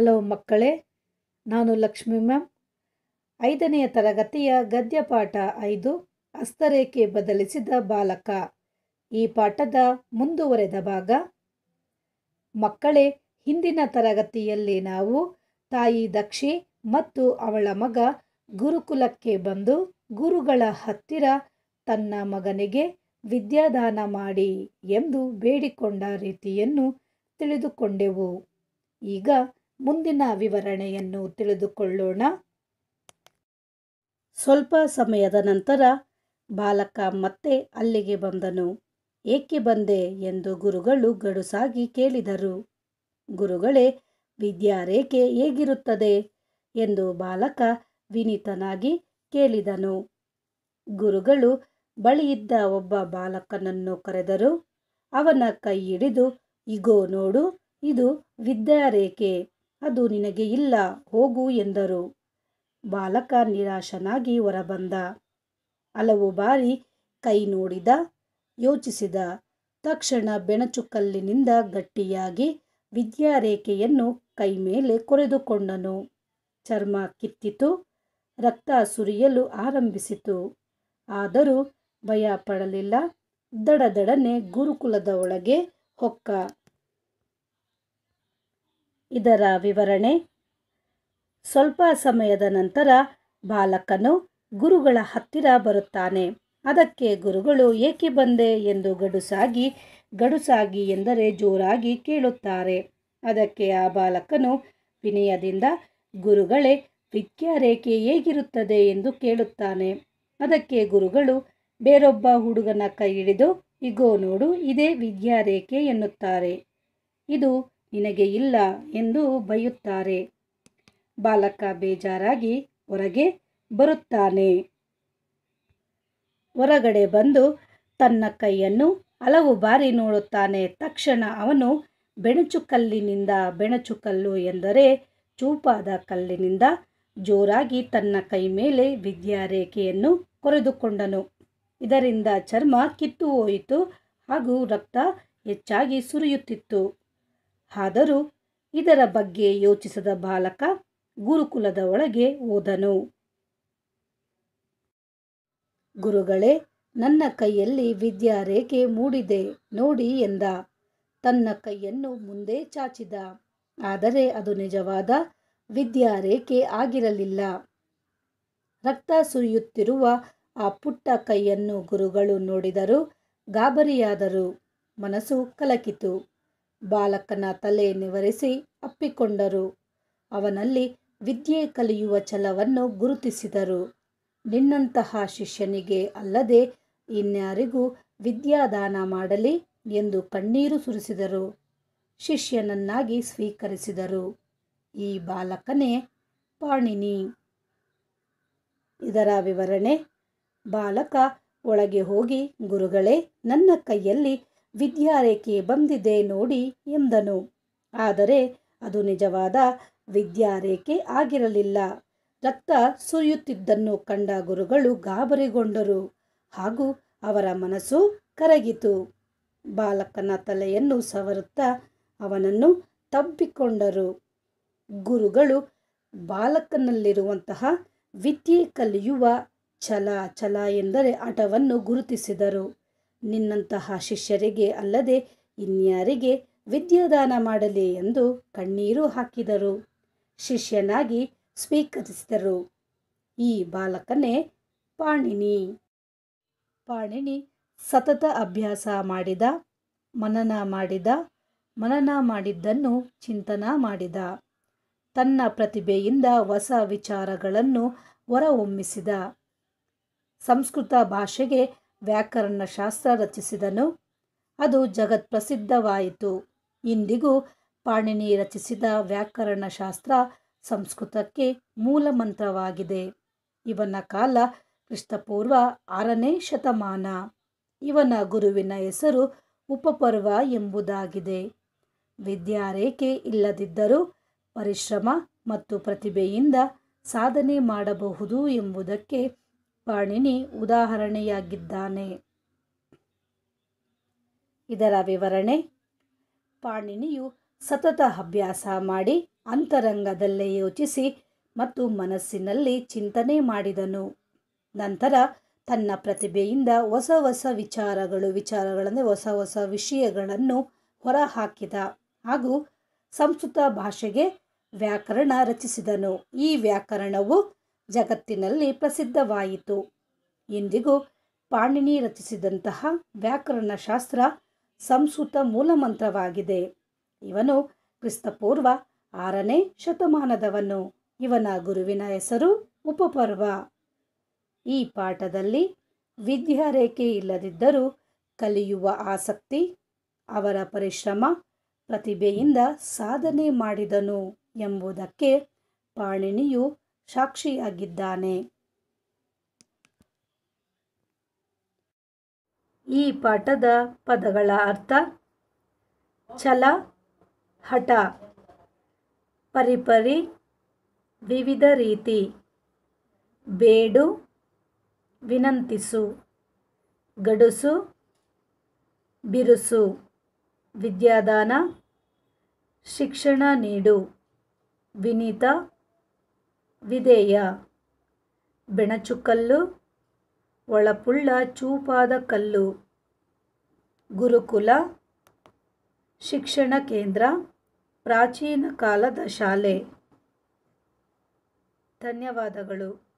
Hello ಮಕ್ಕಳೇ, ನಾನು Lakshmi ma'am. ಐದನೆಯ ತರಗತಿಯ ಗದ್ಯಪಾಠ ಐದು ಹಸ್ತರೇಖೆ ಬದಲಿಸಿದ ಬಾಲಕ. ಈ ಪಾಠದ ಮುಂದುವರೆದ ಭಾಗ, ಮಕ್ಕಳೇ, ಹಿಂದಿನ ತರಗತಿಯಲ್ಲಿ ನಾವು ತಾಯಿ ದಕ್ಷಿ ಮತ್ತು ಅವಳ ಮಗ ಗುರುಕುಲಕ್ಕೆ ಬಂದು ಗುರುಗಳ ಹತ್ತಿರ ತನ್ನ ಮಗನಿಗೆ ವಿದ್ಯಾದಾನ ಮಾಡಿ ಎಂದು ಬೇಡಿಕೊಂಡ ರೀತಿಯನ್ನು ತಿಳಿದುಕೊಂಡೆವು. ಈಗ ಮುಂದಿನ ವಿವರಣೆಯನ್ನು ತಿಳಿದುಕೊಳ್ಳೋಣ. ಸ್ವಲ್ಪ ಸಮಯದ ನಂತರ ಬಾಲಕ ಮತ್ತೆ ಅಲ್ಲಿಗೆ ಬಂದನು. ಏಕೆ ಬಂದೆ ಎಂದು ಗುರುಗಳು ಗಡುಸಾಗಿ ಕೇಳಿದರು. ಗುರುಗಳೇ, ವಿದ್ಯಾರೇಖೆ ಹೇಗಿರುತ್ತದೆ ಎಂದು ಬಾಲಕ ವಿನೀತನಾಗಿ ಕೇಳಿದನು. ಗುರುಗಳು, ಬಳಿಯಿದ್ದ ಒಬ್ಬ ಬಾಲಕನನ್ನು ಕರೆದರು. ಅವನ ಕೈ ಹಿಡಿದು, ಇಗೋ ನೋಡು, ಇದು ವಿದ್ಯಾರೇಖೆ. ಅದು ನಿನಗೆ ಇಲ್ಲ, ಹೋಗು ಎಂದರು. ಬಾಲಕ ನಿರಾಶನಾಗಿ ಹೊರಬಂದ. ಹಲವು ಬಾರಿ ಕೈ ನೋಡಿದ, ಯೋಚಿಸಿದ, ತಕ್ಷಣ ಬೆಣಚುಕಲ್ಲಿನಿಂದ ಗಟ್ಟಿಯಾಗಿ ವಿದ್ಯಾರೇಖೆಯನ್ನು ಕೈ ಮೇಲೆ ಕೊರೆದುಕೊಂಡನು. ಚರ್ಮ ಕಿತ್ತಿತು, ರಕ್ತ ಸುರಿಯಲು ಆರಂಭಿಸಿತು. ಆದರೂ ಭಯ ಪಡಲಿಲ್ಲ, ದಡದಡನೆ ಗುರುಕುಲದ ಒಳಗೆ ಹೊಕ್ಕ. ಇದರ ವಿವರಣೆ. ಸ್ವಲ್ಪ ಸಮಯದ ನಂತರ ಬಾಲಕನು ಗುರುಗಳ ಹತ್ತಿರ ಬರುತ್ತಾನೆ. ಅದಕ್ಕೆ ಗುರುಗಳು ಏಕೆ ಬಂದೆ ಎಂದು ಗಡುಸಾಗಿ ಗಡುಸಾಗಿ ಎಂದರೆ ಜೋರಾಗಿ ಕೇಳುತ್ತಾರೆ. ಅದಕ್ಕೆ ಆ ಬಾಲಕನು, ವಿನಯದಿಂದ ಗುರುಗಳೇ, ವಿದ್ಯಾರೇಖೆ ಹೇಗಿರುತ್ತದೆ ಎಂದು ಕೇಳುತ್ತಾನೆ. ಅದಕ್ಕೆ ಗುರುಗಳು, ಬೇರೊಬ್ಬ ಹುಡುಗನ ಕೈ ಹಿಡಿದು, ಇಗೋ ನೋಡು, ಇದೇ ವಿದ್ಯಾರೇಖೆ ಎನ್ನುತ್ತಾರೆ. ಇದು ನಿನಗೆ ಇಲ್ಲ ಎಂದು ಬೈಯುತ್ತಾರೆ. ಬಾಲಕ ಬೇಜಾರಾಗಿ ಹೊರಗೆ ಬರುತ್ತಾನೆ. ಹೊರಗಡೆ ಬಂದು ತನ್ನ ಕೈಯನ್ನು ಹಲವು ಬಾರಿ ನೋಡುತ್ತಾನೆ. ತಕ್ಷಣ ಅವನು ಬೆಣಚುಕಲ್ಲಿನಿಂದ ಬೆಣಚುಕಲ್ಲು ಎಂದರೆ ಚೂಪಾದ ಕಲ್ಲಿನಿಂದ ಜೋರಾಗಿ ತನ್ನ ಕೈ ಮೇಲೆ ವಿದ್ಯಾರೇಖೆಯನ್ನು ಕೊರೆದುಕೊಂಡನು. ಇದರಿಂದ ಚರ್ಮ ಕಿತ್ತು ಹೋಯಿತು ಹಾಗೂ ರಕ್ತ ಹೆಚ್ಚಾಗಿ ಸುರಿಯುತ್ತಿತ್ತು. ಆದರೂ ಇದರ ಬಗ್ಗೆ ಯೋಚಿಸದ ಬಾಲಕ ಗುರುಕುಲದ ಒಳಗೆ ಹೋದನು. ಗುರುಗಳೇ, ನನ್ನ ಕೈಯಲ್ಲಿ ವಿದ್ಯಾರೇಖೆ ಮೂಡಿದೆ ನೋಡಿ ಎಂದ. ತನ್ನ ಕೈಯನ್ನು ಮುಂದೆ ಚಾಚಿದ. ಆದರೆ ಅದು ನಿಜವಾದ ವಿದ್ಯಾರೇಖೆ ಆಗಿರಲಿಲ್ಲ. ರಕ್ತ ಸುರಿಯುತ್ತಿರುವ ಆ ಪುಟ್ಟ ಕೈಯನ್ನು ಗುರುಗಳು ನೋಡಿದರು ಗಾಬರಿಯಾದರು. ಮನಸ್ಸು ಕಲಕಿತು. ಬಾಲಕನ ತಲೆ ನಿವರಿಸಿ ಅಪ್ಪಿಕೊಂಡರು. ಅವನಲ್ಲಿ ವಿದ್ಯೆ ಕಲಿಯುವ ಛಲವನ್ನು ಗುರುತಿಸಿದರು. ನಿನ್ನಂತಹ ಶಿಷ್ಯನಿಗೆ ಅಲ್ಲದೆ ಇನ್ಯಾರಿಗೂ ವಿದ್ಯಾದಾನ ಮಾಡಲಿ ಎಂದು ಕಣ್ಣೀರು ಸುರಿಸಿದರು. ಶಿಷ್ಯನನ್ನಾಗಿ ಸ್ವೀಕರಿಸಿದರು. ಈ ಬಾಲಕನೇ ಪಾಣಿನಿ. ಇದರ ವಿವರಣೆ, ಬಾಲಕ ಒಳಗೆ ಹೋಗಿ ಗುರುಗಳೇ, ನನ್ನ ಕೈಯಲ್ಲಿ ವಿದ್ಯಾರೇಖೆ ಬಂದಿದೆ ನೋಡಿ ಎಂದನು. ಆದರೆ ಅದು ನಿಜವಾದ ವಿದ್ಯಾರೇಖೆ ಆಗಿರಲಿಲ್ಲ. ರಕ್ತ ಸುರಿಯುತ್ತಿದ್ದನ್ನು ಕಂಡ ಗುರುಗಳು ಗಾಬರಿಗೊಂಡರು. ಹಾಗೂ ಅವರ ಮನಸ್ಸು ಕರಗಿತು. ಬಾಲಕನ ತಲೆಯನ್ನು ಸವರುತ್ತಾ ಅವನನ್ನು ತಬ್ಬಿಕೊಂಡರು. ಗುರುಗಳು ಬಾಲಕನಲ್ಲಿರುವಂತಹ ವಿದ್ಯೆ ಕಲಿಯುವ ಛಲ ಛಲ ಎಂದರೆ ಹಠವನ್ನು ಗುರುತಿಸಿದರು. ನಿನ್ನಂತಹ ಶಿಷ್ಯರಿಗೆ ಅಲ್ಲದೆ ಇನ್ಯಾರಿಗೆ ವಿದ್ಯಾದಾನ ಮಾಡಲಿ ಎಂದು ಕಣ್ಣೀರು ಹಾಕಿದರು. ಶಿಷ್ಯನಾಗಿ ಸ್ವೀಕರಿಸಿದರು. ಈ ಬಾಲಕನೇ ಪಾಣಿನಿ. ಪಾಣಿನಿ ಸತತ ಅಭ್ಯಾಸ ಮಾಡಿದ, ಮನನ ಮಾಡಿದ, ಮನನ ಮಾಡಿದ್ದನ್ನು ಚಿಂತನ ಮಾಡಿದ. ತನ್ನ ಪ್ರತಿಭೆಯಿಂದ ಹೊಸ ವಿಚಾರಗಳನ್ನು ಹೊರಹೊಮ್ಮಿಸಿದ. ಸಂಸ್ಕೃತ ಭಾಷೆಗೆ ವ್ಯಾಕರಣಶಾಸ್ತ್ರ ರಚಿಸಿದನು. ಅದು ಜಗತ್ಪ್ರಸಿದ್ಧವಾಯಿತು ಇಂದಿಗೂ ಪಾಣಿನಿ ರಚಿಸಿದ ವ್ಯಾಕರಣ ಶಾಸ್ತ್ರ ಸಂಸ್ಕೃತಕ್ಕೆ ಮೂಲ ಮಂತ್ರವಾಗಿದೆ ಇವನ ಕಾಲ ಕ್ರಿಸ್ತಪೂರ್ವ ಆರನೇ ಶತಮಾನ. ಇವನ ಗುರುವಿನ ಹೆಸರು ಉಪಪರ್ವ ಎಂಬುದಾಗಿದೆ. ವಿದ್ಯಾರೇಖೆ ಇಲ್ಲದಿದ್ದರೂ ಪರಿಶ್ರಮ ಮತ್ತು ಪ್ರತಿಭೆಯಿಂದ ಸಾಧನೆ ಮಾಡಬಹುದು ಎಂಬುದಕ್ಕೆ ಪಾಣಿನಿ ಉದಾಹರಣೆಯಾಗಿದ್ದಾನೆ. ಇದರ ವಿವರಣೆ, ಪಾಣಿನಿಯು ಸತತ ಅಭ್ಯಾಸ ಮಾಡಿ ಅಂತರಂಗದಲ್ಲೇ ಯೋಚಿಸಿ ಮತ್ತು ಮನಸ್ಸಿನಲ್ಲಿ ಚಿಂತನೆ ಮಾಡಿದನು. ನಂತರ ತನ್ನ ಪ್ರತಿಭೆಯಿಂದ ಹೊಸ ಹೊಸ ವಿಚಾರಗಳು ವಿಚಾರಗಳಂದರೆ ಹೊಸ ಹೊಸ ವಿಷಯಗಳನ್ನು ಹೊರಹಾಕಿದ ಹಾಗೂ ಸಂಸ್ಕೃತ ಭಾಷೆಗೆ ವ್ಯಾಕರಣ ರಚಿಸಿದನು. ಈ ವ್ಯಾಕರಣವು ಜಗತ್ತಿನಲ್ಲಿ ಪ್ರಸಿದ್ಧವಾಯಿತು. ಇಂದಿಗೂ ಪಾಣಿನಿ ರಚಿಸಿದಂತಹ ವ್ಯಾಕರಣ ಶಾಸ್ತ್ರ ಸಂಸ್ಕೃತ ಮೂಲಮಂತ್ರವಾಗಿದೆ. ಇವನು ಕ್ರಿಸ್ತಪೂರ್ವ ಆರನೇ ಶತಮಾನದವನು. ಇವನ ಗುರುವಿನ ಹೆಸರು ಉಪಪರ್ವ. ಈ ಪಾಠದಲ್ಲಿ ವಿದ್ಯಾರೇಖೆ ಇಲ್ಲದಿದ್ದರೂ ಕಲಿಯುವ ಆಸಕ್ತಿ, ಅವರ ಪರಿಶ್ರಮ, ಪ್ರತಿಭೆಯಿಂದ ಸಾಧನೆ ಮಾಡಿದನು ಎಂಬುದಕ್ಕೆ ಪಾಣಿನಿಯು ಸಾಕ್ಷಿಯಾಗಿದ್ದಾನೆ. ಈ ಪಾಠದ ಪದಗಳ ಅರ್ಥ, ಛಲ, ಹಠ, ಪರಿಪರಿ, ವಿವಿಧ ರೀತಿ, ಬೇಡು, ವಿನಂತಿಸು, ಗಡುಸು, ಬಿರುಸು, ವಿದ್ಯಾದಾನ, ಶಿಕ್ಷಣ ನೀಡು, ವಿನೀತ ವಿಧೇಯ. ಬೆಣಚುಕಲ್ಲು ಒಳಪುಳ್ಳ ಚೂಪಾದ ಕಲ್ಲು. ಗುರುಕುಲ ಶಿಕ್ಷಣ ಕೇಂದ್ರ ಪ್ರಾಚೀನ ಕಾಲದ ಶಾಲೆ. ಧನ್ಯವಾದಗಳು.